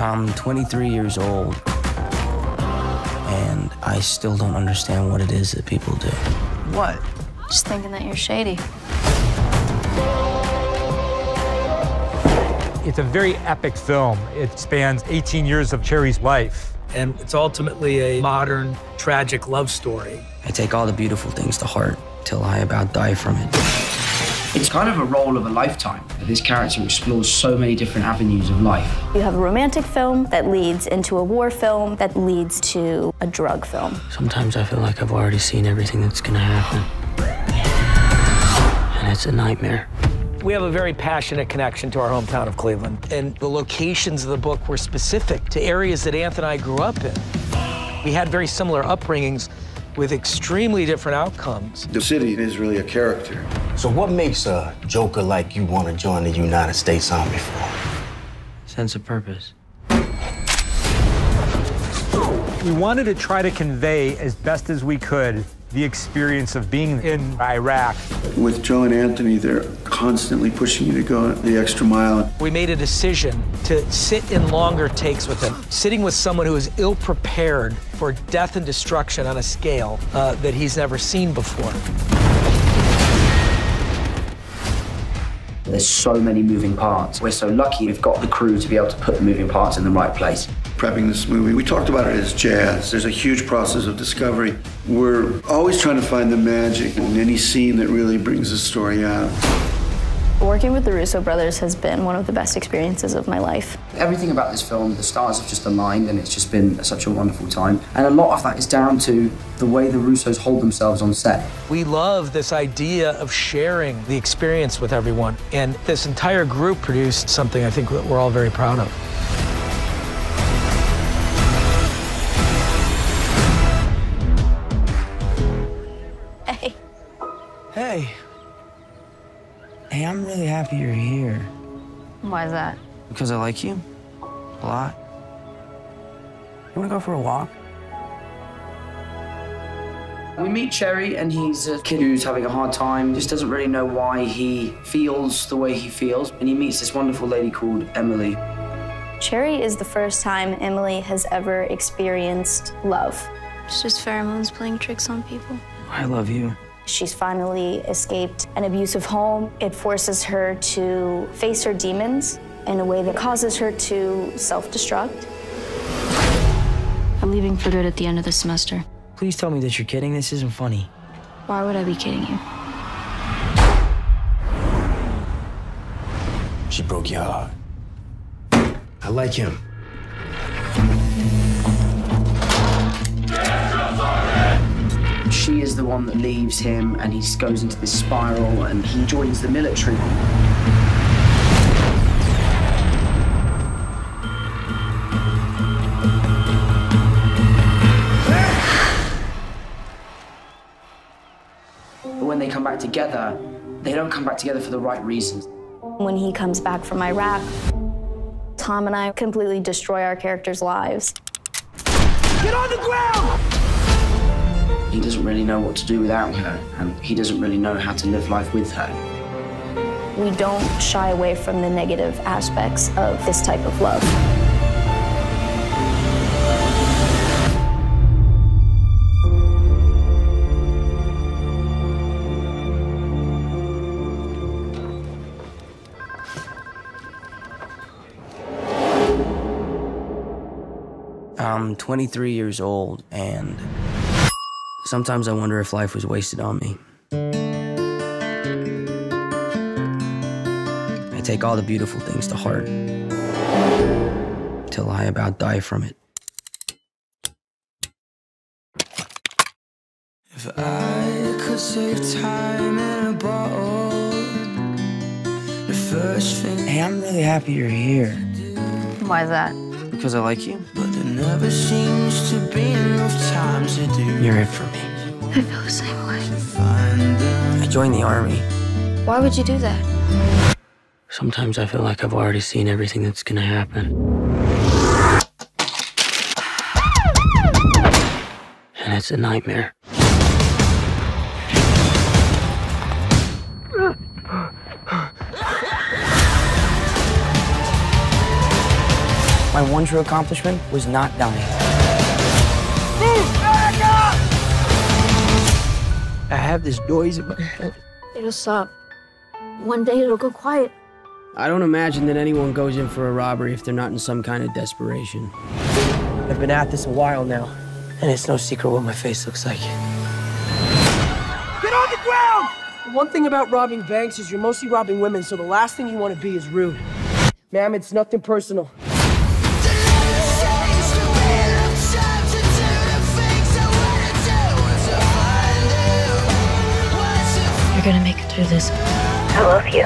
I'm 23 years old, and I still don't understand what it is that people do. What? Just thinking that you're shady. It's a very epic film. It spans 18 years of Cherry's life. And it's ultimately a modern, tragic love story. I take all the beautiful things to heart till I about die from it. It's kind of a role of a lifetime. This character explores so many different avenues of life. You have a romantic film that leads into a war film that leads to a drug film. Sometimes I feel like I've already seen everything that's gonna happen. And it's a nightmare. We have a very passionate connection to our hometown of Cleveland, and the locations of the book were specific to areas that Anthony and I grew up in. We had very similar upbringings with extremely different outcomes. The city is really a character. So what makes a Joker like you want to join the United States Army for? Sense of purpose. We wanted to try to convey as best as we could the experience of being in Iraq. With Joe and Anthony, they're constantly pushing you to go the extra mile. We made a decision to sit in longer takes with him, sitting with someone who is ill prepared for death and destruction on a scale uh, that he's never seen before. There's so many moving parts. We're so lucky we've got the crew to be able to put the moving parts in the right place. Prepping this movie, we talked about it as jazz. There's a huge process of discovery. We're always trying to find the magic in any scene that really brings the story out. Working with the Russo brothers has been one of the best experiences of my life. Everything about this film, the stars have just aligned and it's just been such a wonderful time. And a lot of that is down to the way the Russos hold themselves on set. We love this idea of sharing the experience with everyone. And this entire group produced something I think that we're all very proud of. Hey, Hey, I'm really happy you're here. Why is that? Because I like you. A lot. You wanna go for a walk? We meet Cherry, and he's a kid who's having a hard time, just doesn't really know why he feels the way he feels. And he meets this wonderful lady called Emily. Cherry is the first time Emily has ever experienced love. It's just pheromones playing tricks on people. I love you. She's finally escaped an abusive home. It forces her to face her demons in a way that causes her to self destruct. I'm leaving for good at the end of the semester. Please tell me that you're kidding. This isn't funny. Why would I be kidding you? She broke your heart. I like him. She is the one that leaves him, and he goes into this spiral, and he joins the military. But when they come back together, they don't come back together for the right reasons. When he comes back from Iraq, Tom and I completely destroy our characters' lives. get on the ground! He doesn't really know what to do without her, and he doesn't really know how to live life with her. We don't shy away from the negative aspects of this type of love. I'm 23 years old, and sometimes I wonder if life was wasted on me. I take all the beautiful things to heart till I about die from it. If I could save time in a bottle, the first thing. Hey, I'm really happy you're here. Why is that? Because I like you. But there never seems to be enough time to do. You're it for me. I feel the same way. I joined the army. Why would you do that? Sometimes I feel like I've already seen everything that's gonna happen. And it's a nightmare. My My one true accomplishment was not dying. I have this noise in my head. It'll stop. One day it'll go quiet. I don't imagine that anyone goes in for a robbery if they're not in some kind of desperation. I've been at this a while now, and it's no secret what my face looks like. Get on the ground! One thing about robbing banks is you're mostly robbing women, so the last thing you want to be is rude. Ma'am, it's nothing personal. You're gonna make it through this. I love you.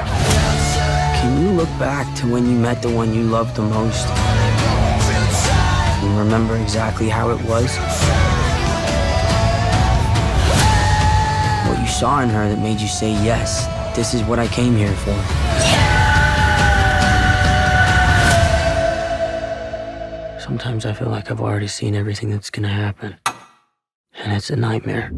Can you look back to when you met the one you loved the most? And remember exactly how it was? What you saw in her that made you say, yes, this is what I came here for. Sometimes I feel like I've already seen everything that's gonna happen. And it's a nightmare.